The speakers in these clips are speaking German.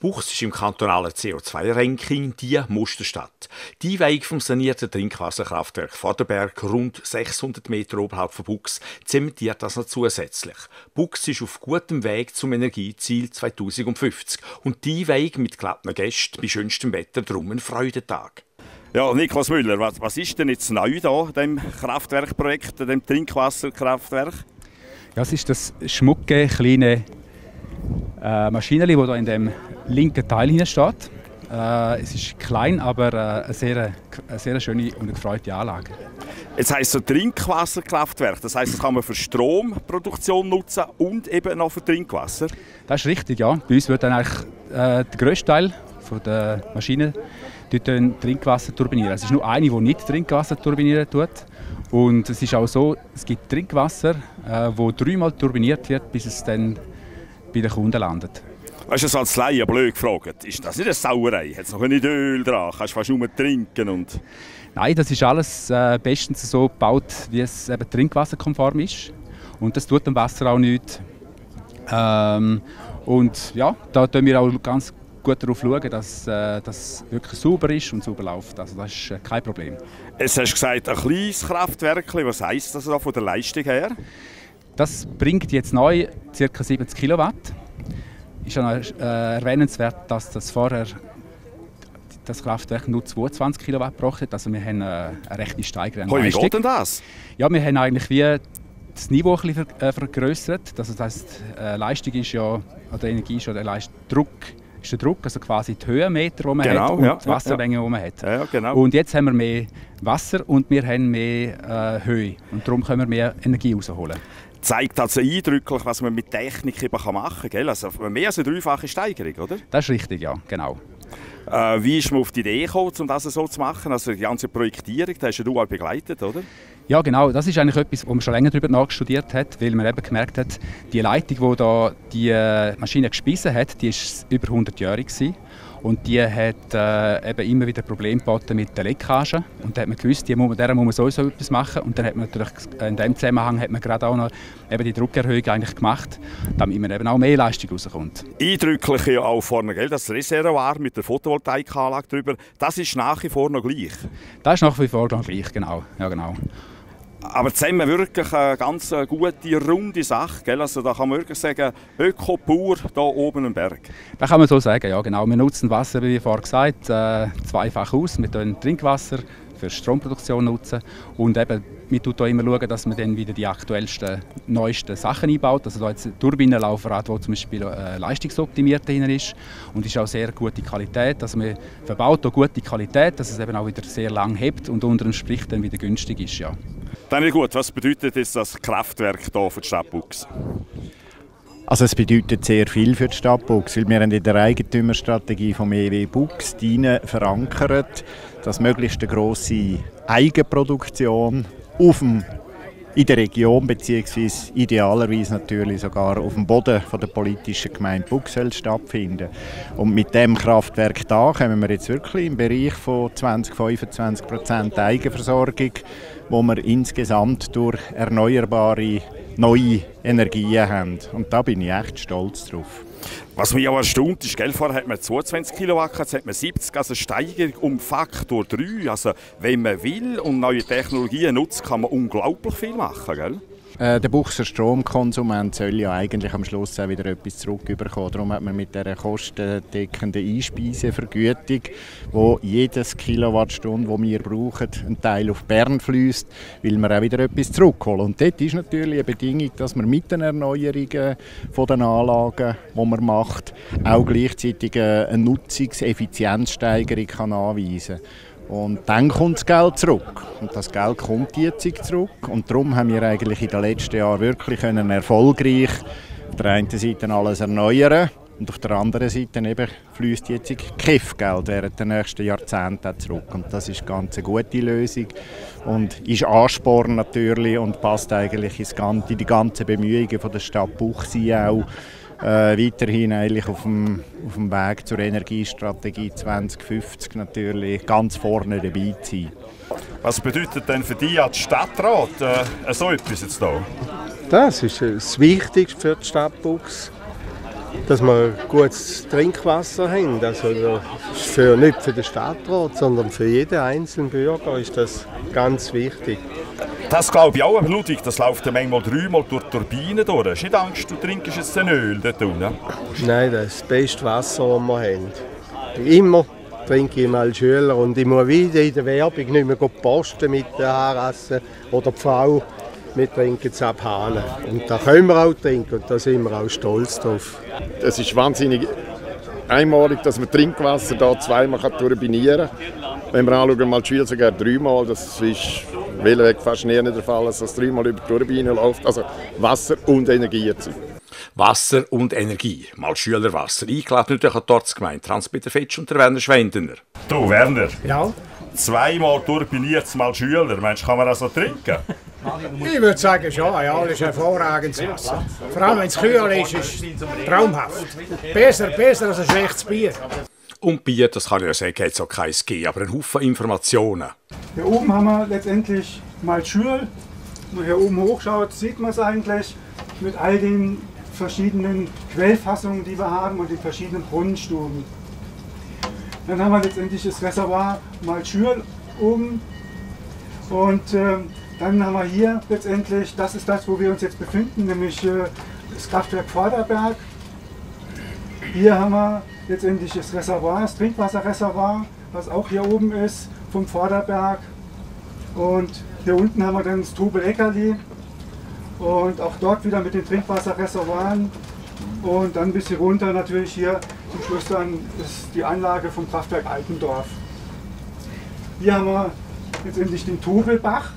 Buchs ist im kantonalen CO2-Ranking die Musterstadt. Die Weg vom sanierten Trinkwasserkraftwerk Vorderberg, rund 600 Meter oberhalb von Buchs, zementiert das noch zusätzlich. Buchs ist auf gutem Weg zum Energieziel 2050 und die Weg mit glatten Gästen bei schönstem Wetter drum ein Freudentag. Ja, Niklas Müller, was, was ist denn jetzt neu da, dem Kraftwerkprojekt, dem Trinkwasserkraftwerk? Ja, es ist das schmucke, kleine äh, Maschine, die hier in dem linken Teil hinein steht. Äh, es ist klein, aber äh, eine, sehr, eine sehr schöne und gefreute Anlage. Jetzt heisst es Trinkwasserkraftwerk. Das heisst, das kann man für Stromproduktion nutzen und eben noch für Trinkwasser. Das ist richtig, ja. Bei uns wird dann eigentlich äh, der grösste Teil von der Maschine Trinkwasser turbinieren. Es ist nur eine, die nicht Trinkwasser turbinieren tut. Und es ist auch so, es gibt Trinkwasser, äh, wo dreimal turbiniert wird, bis es dann bei den Kunden landet. Weißt du, als Laie blöd gefragt, ist das nicht eine Sauerei? Hat es noch nicht Öl dran? Kannst du fast nur trinken und... Nein, das ist alles äh, bestens so gebaut, wie es eben trinkwasserkonform ist. Und das tut dem Wasser auch nichts. Ähm, und ja, da schauen wir auch ganz gut darauf schauen, dass äh, das wirklich sauber ist und sauber läuft. Also das ist äh, kein Problem. Es hast gesagt, ein kleines Kraftwerk. Was heisst das von der Leistung her? Das bringt jetzt neu ca. 70 Kilowatt. Ist ja äh, erwähnenswert, dass das vorher das Kraftwerk nur 22 Kilowatt gebracht hat. Also wir haben äh, eine rechte Steigerung. Hey, wie geht denn das? Ja, wir haben eigentlich wie das Niveau ein bisschen ver äh, vergrößert. Das heißt, äh, Leistung ist ja, oder Energie ist ja der Leist Druck ist der Druck, also quasi die Höhenmeter, die man genau, hat und ja, die Wassermenge, ja. die man hat. Ja, genau. Und jetzt haben wir mehr Wasser und wir haben mehr äh, Höhe und darum können wir mehr Energie rausholen zeigt also eindrücklich, was man mit Technik eben machen kann. Also mehr als eine dreifache Steigerung, oder? Das ist richtig, ja, genau. Äh, wie ist man auf die Idee gekommen, um das so zu machen? Also die ganze Projektierung, das hast du auch begleitet, oder? Ja, genau. Das ist eigentlich etwas, wo man schon länger darüber nachstudiert hat, weil man eben gemerkt hat, die Leitung, die da die äh, Maschine gespissen hat, die ist über 100-jährig und die hat äh, eben immer wieder Probleme geboten mit den Leckagen. Und da hat man gewusst, die muss, der muss man sowieso etwas machen. Und dann hat man natürlich in dem Zusammenhang hat man gerade auch noch eben die Druckerhöhung eigentlich gemacht, damit man eben auch mehr Leistung rauskommt. Eindrücklich ja auch vorne, gell? das Reservoir mit der Photovoltaikanlage drüber, das ist nach wie vor noch gleich? Das ist nach wie vor noch gleich, genau. Ja, genau. Aber zusammen wirklich eine ganz gute, runde Sache. Gell? Also da kann man wirklich sagen, Öko pur hier oben am Berg. Das kann man so sagen, ja genau. Wir nutzen Wasser, wie vorher gesagt, äh, zweifach aus. Wir tun Trinkwasser für Stromproduktion nutzen und eben man schaut auch immer dass man dann wieder die aktuellsten, neuesten Sachen einbaut. Also da jetzt ein Turbinenlaufrad, wo zum Beispiel äh, leistungsoptimiert drin ist und ist auch sehr gute Qualität. Also man verbaut auch gute Qualität, dass es eben auch wieder sehr lang hebt und unter dem Strich dann wieder günstig ist. Ja. Dann gut, was bedeutet jetzt das Kraftwerk hier für die Stadt Buchs? Also es bedeutet sehr viel für die Stadt Buchs, weil wir in der Eigentümerstrategie vom EW Buchs verankert, dass möglichst eine grosse Eigenproduktion auf dem in der Region beziehungsweise idealerweise natürlich sogar auf dem Boden von der politischen Gemeinde Buxel stattfinden. Und mit dem Kraftwerk da kommen wir jetzt wirklich im Bereich von 20-25 Prozent Eigenversorgung, wo wir insgesamt durch erneuerbare neue Energien haben. Und da bin ich echt stolz drauf. Was mich auch erstaunt ist, gell, vorher hat man 22 Kilowatt, jetzt hat man 70, also Steigerung um Faktor 3. Also wenn man will und neue Technologien nutzt, kann man unglaublich viel machen, gell? Äh, der Buchser Stromkonsument soll ja eigentlich am Schluss auch wieder etwas zurückbekommen. Darum hat man mit dieser kostendeckenden Einspeisevergütung, wo jedes Kilowattstunde, das wir brauchen, ein Teil auf Bern fließt, will man auch wieder etwas zurückholen. Und dort ist natürlich eine Bedingung, dass man mit den Erneuerungen von den Anlagen, die man macht, auch gleichzeitig eine Nutzungseffizienzsteigerung anweisen kann. Und dann kommt das Geld zurück. Und das Geld kommt jetzt zurück. Und darum haben wir eigentlich in den letzten Jahren wirklich können erfolgreich auf der einen Seite alles erneuern und auf der anderen Seite eben fließt jetzt KEF-Geld während der nächsten Jahrzehnte zurück. Und das ist eine ganz gute Lösung und ist Ansporn natürlich und passt eigentlich in die ganzen Bemühungen der Stadt Buchsee auch äh, weiterhin eigentlich auf dem, auf dem Weg zur Energiestrategie 2050 natürlich ganz vorne dabei zu sein. Was bedeutet denn für dich als Stadtrat äh, so etwas jetzt hier? Das ist das Wichtigste für die Stadt Buchs. dass wir gutes Trinkwasser haben. Also für, nicht für den Stadtrat, sondern für jeden einzelnen Bürger ist das ganz wichtig. Das glaube ich auch, Ludwig, das läuft ja manchmal dreimal durch die Turbine durch. Hast du nicht Angst, du trinkst jetzt ein Öl dort unten? Nein, das ist das beste Wasser, das wir haben. Immer trinke ich mal Schüler und ich muss wieder in der Werbung nicht mehr posten mit der Haarasse oder die Frau. Wir trinken es ab Hahn. Und da können wir auch trinken und da sind wir auch stolz drauf. Es ist wahnsinnig einmalig, dass man Trinkwasser da zweimal turbinieren kann. Wenn wir anschauen, mal die Schweiz sogar dreimal, das ist Weg fast nie der Fall, dass das dreimal über die Turbine läuft. Also Wasser und Energie erzeugt. Wasser und Energie. Mal Schülerwasser. Eingeladen natürlich an die Ortsgemeinde Transpeter Fetsch und der Werner Schwendener. Du, Werner. Ja? Zweimal turbiniert mal Schüler. Meinst du, kann man das so trinken? Ich würde sagen schon, ja, das ist hervorragendes Wasser. Vor allem wenn es kühl ist, ist es traumhaft. Besser, besser als ein schlechtes Bier. Und Bier, das kann ich ja sagen, es auch keins geben, aber ein Haufen Informationen. Hier oben haben wir letztendlich mal Schül. Wenn man hier oben hochschaut, sieht man es eigentlich mit all den verschiedenen Quellfassungen, die wir haben und den verschiedenen Brunnenstuben. Dann haben wir letztendlich das Reservoir mal oben und äh, dann haben wir hier letztendlich, das ist das, wo wir uns jetzt befinden, nämlich äh, das Kraftwerk Vorderberg. Hier haben wir letztendlich das Reservoir, das Trinkwasserreservoir, was auch hier oben ist vom Vorderberg. Und hier unten haben wir dann das Tube Eckerli und auch dort wieder mit den Trinkwasserreservoiren. Und dann bis hier runter natürlich hier zum Schluss dann ist die Anlage vom Kraftwerk Altendorf. Hier haben wir letztendlich den Tubelbach.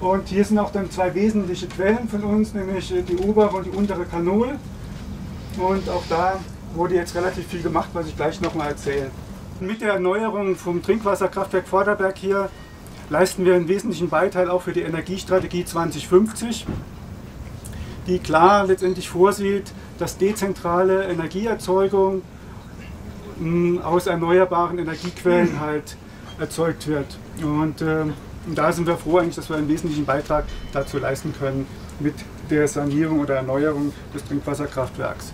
Und hier sind auch dann zwei wesentliche Quellen von uns, nämlich die obere und die untere Kanol. Und auch da wurde jetzt relativ viel gemacht, was ich gleich nochmal erzähle. Mit der Erneuerung vom Trinkwasserkraftwerk Vorderberg hier leisten wir einen wesentlichen Beitrag auch für die Energiestrategie 2050, die klar letztendlich vorsieht, dass dezentrale Energieerzeugung hm, aus erneuerbaren Energiequellen halt erzeugt wird. Und, äh, und da sind wir froh eigentlich, dass wir einen wesentlichen Beitrag dazu leisten können mit der Sanierung oder Erneuerung des Trinkwasserkraftwerks.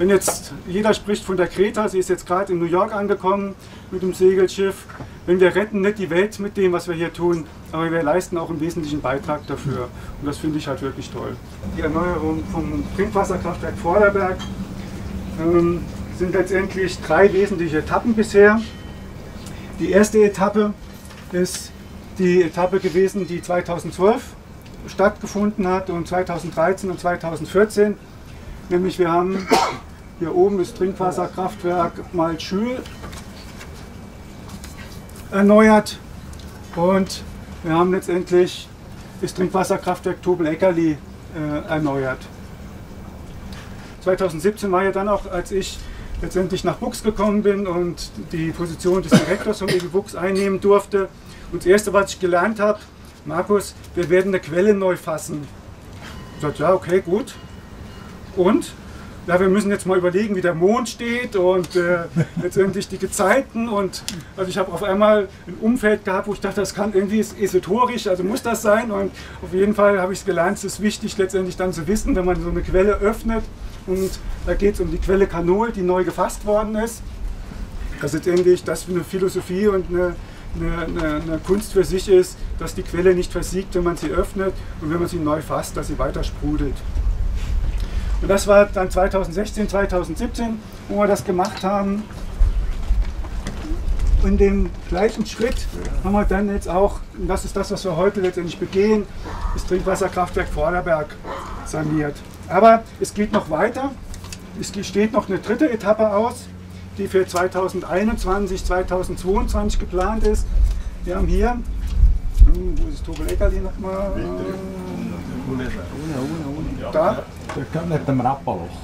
Wenn jetzt jeder spricht von der Kreta, sie ist jetzt gerade in New York angekommen mit dem Segelschiff. Wenn wir retten nicht die Welt mit dem, was wir hier tun, aber wir leisten auch einen wesentlichen Beitrag dafür. Und das finde ich halt wirklich toll. Die Erneuerung vom Trinkwasserkraftwerk Vorderberg ähm, sind letztendlich drei wesentliche Etappen bisher. Die erste Etappe ist die Etappe gewesen, die 2012 stattgefunden hat und 2013 und 2014. Nämlich wir haben hier oben das Trinkwasserkraftwerk Malschül erneuert und wir haben letztendlich das Trinkwasserkraftwerk Tobel-Eckerli äh, erneuert. 2017 war ja dann auch, als ich letztendlich nach Bux gekommen bin und die Position des Direktors von EG Bux einnehmen durfte. Und das Erste, was ich gelernt habe, Markus, wir werden eine Quelle neu fassen. Ich sagte, ja, okay, gut. Und ja, wir müssen jetzt mal überlegen, wie der Mond steht und äh, letztendlich die Gezeiten. Und also ich habe auf einmal ein Umfeld gehabt, wo ich dachte, das kann irgendwie esoterisch, also muss das sein. Und auf jeden Fall habe ich es gelernt, es ist wichtig letztendlich dann zu wissen, wenn man so eine Quelle öffnet. Und da geht es um die Quelle Kanol, die neu gefasst worden ist. Dass letztendlich das eine Philosophie und eine, eine, eine, eine Kunst für sich ist, dass die Quelle nicht versiegt, wenn man sie öffnet und wenn man sie neu fasst, dass sie weiter sprudelt. Und das war dann 2016, 2017, wo wir das gemacht haben. In dem gleichen Schritt haben wir dann jetzt auch, und das ist das, was wir heute letztendlich begehen, das Trinkwasserkraftwerk Vorderberg saniert. Aber es geht noch weiter. Es steht noch eine dritte Etappe aus, die für 2021, 2022 geplant ist. Wir haben hier, hm, wo ist Tobi Leckerli nochmal? Da.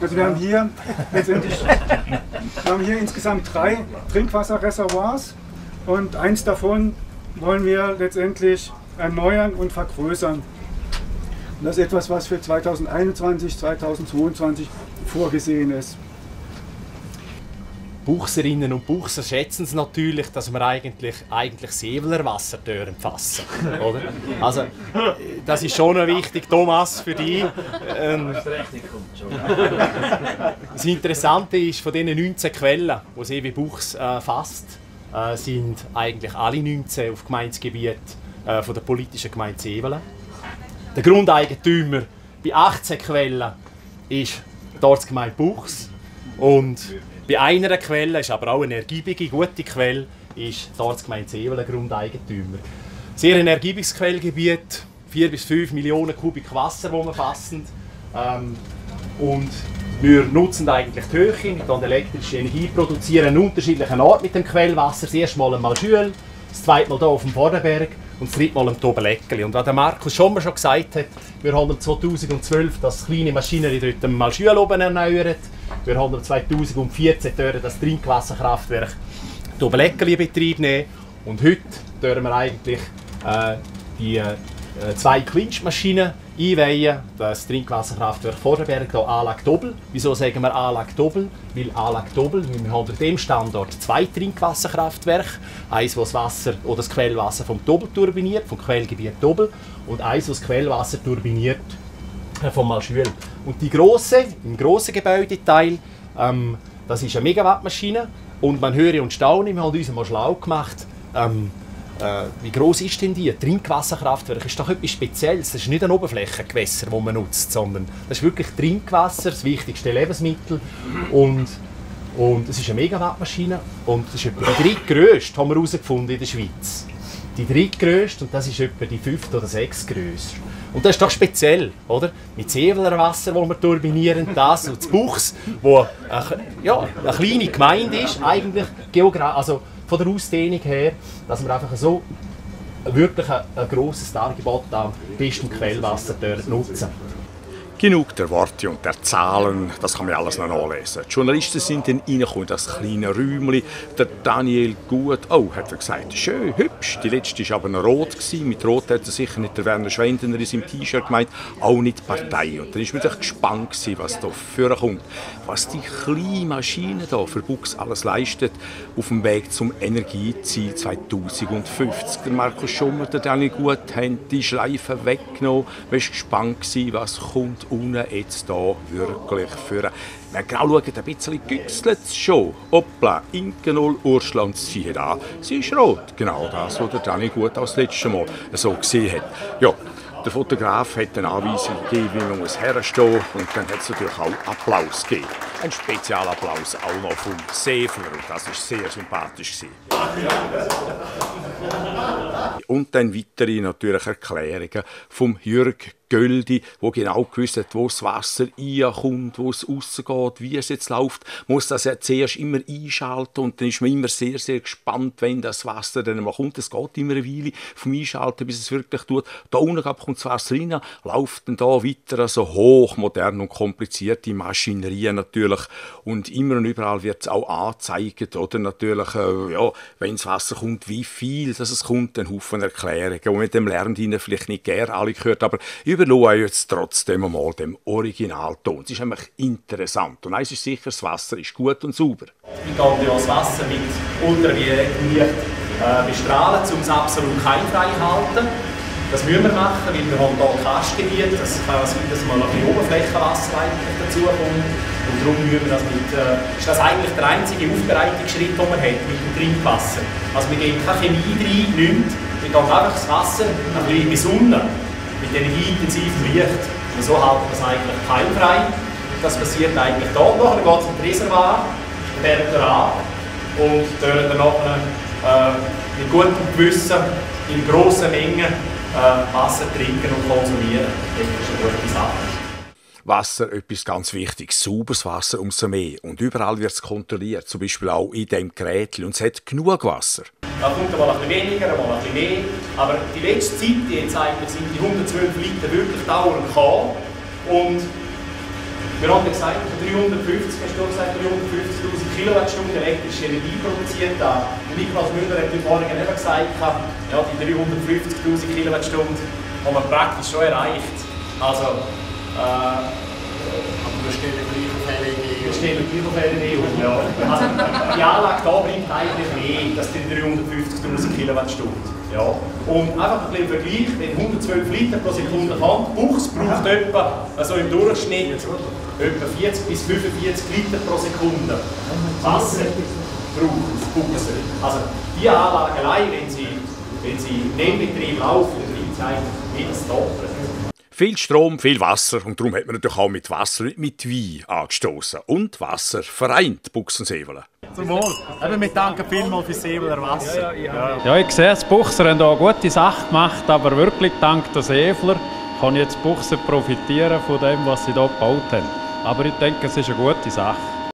Also wir haben hier letztendlich, wir haben hier insgesamt drei Trinkwasserreservoirs und eins davon wollen wir letztendlich erneuern und vergrößern. Und das ist etwas, was für 2021, 2022 vorgesehen ist. Buchserinnen und Buchser schätzen es natürlich, dass wir eigentlich, eigentlich Sevelerwasser fassen oder? Also, das ist schon wichtig, Thomas, für dich. Ähm, das Interessante ist, von diesen 19 Quellen, die Seewe Buchs äh, fasst, äh, sind eigentlich alle 19 auf Gemeindegebiet äh, von der politischen Gemeinde Sevelen. Der Grundeigentümer bei 18 Quellen ist dort die Gemeinde Buchs und bei einer Quelle, ist aber auch eine ergiebige, gute Quelle, ist die Gemeinde Sevelen Grundeigentümer. Sehr ein ergiebiges Quellgebiet, 4 bis 5 Millionen Kubik Wasser, das wir fassen. Ähm, und wir nutzen eigentlich die Höhe, mit elektrische Energie produzieren, an unterschiedlichen Orten mit dem Quellwasser. Das erste Mal einmal Schül, das zweite Mal hier auf dem Vorderberg und das dritte Mal am Tobenleckeli. Und was der Markus schon mal schon gesagt hat, wir haben 2012 das kleine Maschinerie dort mal Schül oben erneuert. Wir haben 2014 das Trinkwasserkraftwerk Tobenleckeli in Betrieb nehmen. Und heute dürfen wir eigentlich äh, die äh, zwei Clinch-Maschinen einweihen. Das Trinkwasserkraftwerk Vorderberg, hier Anlage Doppel. Wieso sagen wir Anlage Doppel? Weil Anlage Doppel, wir haben an dem Standort zwei Trinkwasserkraftwerke. Eins, das Wasser oder das Quellwasser vom Doppel turbiniert, vom Quellgebiet Doppel. Und eins, das Quellwasser turbiniert äh, vom Malschwül. Und die große, im grossen Gebäudeteil, ähm, das ist eine Megawattmaschine. Und man höre und staune, wir haben uns mal schlau gemacht. Ähm, äh, wie groß ist denn die? Trinkwasserkraftwerk ist doch etwas Spezielles. Das ist nicht ein Oberflächengewässer, das man nutzt, sondern das ist wirklich Trinkwasser, das wichtigste Lebensmittel. Und, und es ist eine Megawattmaschine und das ist etwa die drittgrößte, haben wir herausgefunden in der Schweiz. Die drittgrößte und das ist etwa die fünfte oder sechstgrößte. Und das ist doch speziell, oder? Mit Sevelerwasser, das wir turbinieren, das und das Buchs, wo eine, ja, eine kleine Gemeinde ist, eigentlich geografisch, also von der Ausdehnung her, dass wir einfach so wirklich ein, ein grosses Angebot an bestem Quellwasser nutzen Genug der Worte und der Zahlen, das kann man alles noch nachlesen. Die Journalisten sind dann reingekommen, das kleine Räumchen. Der Daniel Gut, oh, hat er gesagt, schön, hübsch. Die letzte war aber rot. Gewesen. Mit rot hat er sicher nicht der Werner Schwendener in seinem T-Shirt gemeint, auch nicht die Partei. Und dann war man gespannt, gewesen, was da vorkommt. Was die kleine Maschine da für Bux alles leistet auf dem Weg zum Energieziel 2050. Der Markus Schummer, der Daniel Gut haben die Schleife weggenommen. Man war gespannt, gewesen, was kommt unten jetzt hier wirklich für wenn genau schaut, ein bisschen güchselt es schon. Hoppla, Inke 0, Ursula und siehe da, sie ist rot. Genau das, was der Dani gut als letztes Mal so gesehen hat. Ja, der Fotograf hat eine Anweisung gegeben, wie man muss herstehen muss. Und dann hat es natürlich auch Applaus gegeben. Ein Spezialapplaus auch noch vom Seefler. Und das war sehr sympathisch. Und dann weitere natürlich Erklärungen vom Jürg Göldi, wo genau gewusst hat, wo das Wasser reinkommt, wo es rausgeht, wie es jetzt läuft, muss das ja zuerst immer einschalten und dann ist man immer sehr, sehr gespannt, wenn das Wasser dann mal kommt. Es geht immer eine Weile vom Einschalten, bis es wirklich tut. Da unten kommt das Wasser rein, läuft dann da weiter, also hochmodern und komplizierte Maschinerie natürlich und immer und überall wird es auch angezeigt oder natürlich, äh, ja, wenn das Wasser kommt, wie viel dass es kommt, ein Haufen Erklärungen, die mit dem Lerndienern vielleicht nicht gerne alle gehört, aber über überlasse jetzt trotzdem mal dem Originalton. Es ist einfach interessant. Und eins ist sicher, das Wasser ist gut und sauber. Ich gehe das Wasser mit ultraviolettem Licht äh, bestrahlen, um es absolut keimfrei zu halten. Das müssen wir machen, weil wir haben hier ein Karstgebiet. Das kann sein, dass mal ein bisschen Oberflächenwasser dazu kommt. Und darum müssen wir das mit, äh, ist das eigentlich der einzige Aufbereitungsschritt, den wir haben mit dem Trinkwasser. Also wir geben keine Chemie rein, nichts. Wir gehen einfach das Wasser ein bisschen besonnen mit energieintensivem Licht. Und so halten wir es eigentlich keimfrei. Das passiert eigentlich dort noch. Dann geht es in Reservoir, fährt er ab und dann nachher äh, mit gutem Gewissen in grossen Mengen äh, Wasser trinken und konsumieren. Das ist eine gute Sache. Wasser etwas ganz Wichtiges. Sauberes Wasser umso mehr. Und überall wird es kontrolliert, zum Beispiel auch in dem Gerät. Und es hat genug Wasser. Da kommt mal ein bisschen weniger, mal ein bisschen mehr. Aber die letzte Zeit jetzt eigentlich sind die 112 Liter wirklich dauernd gekommen. Und wir haben gesagt, 350, hast du gesagt, 350.000 Kilowattstunden elektrische Energie produziert. Da. Niklas Müller hat heute Morgen eben gesagt, ja, die 350.000 Kilowattstunden haben wir praktisch schon erreicht. Also, äh, aber wir stehen gleich Wir stehen gleich auf LED, ja. die Anlage hier bringt eigentlich mehr, das sind 350'000 Kilowattstunden. Ja. Und einfach ein bisschen Vergleich, wenn 112 Liter pro Sekunde kommt, Buchs braucht etwa, also im Durchschnitt, etwa 40 bis 45 Liter pro Sekunde Wasser braucht Buchsen. Also die Anlage allein, wenn sie, wenn sie in dem Betrieb laufen, bringt sie eigentlich mehr das Doppelte. Viel Strom, viel Wasser und darum hat man natürlich auch mit Wasser nicht mit Wein angestoßen. Und Wasser vereint Buchsensevelen. Zum Wohl. Eben, wir danken vielmals für Seveler Wasser. Ja, ja, ja. ich sehe, die Buchser haben hier eine gute Sache gemacht, aber wirklich dank der Seveler kann jetzt Buchser profitieren von dem, was sie hier gebaut haben. Aber ich denke, es ist eine gute Sache.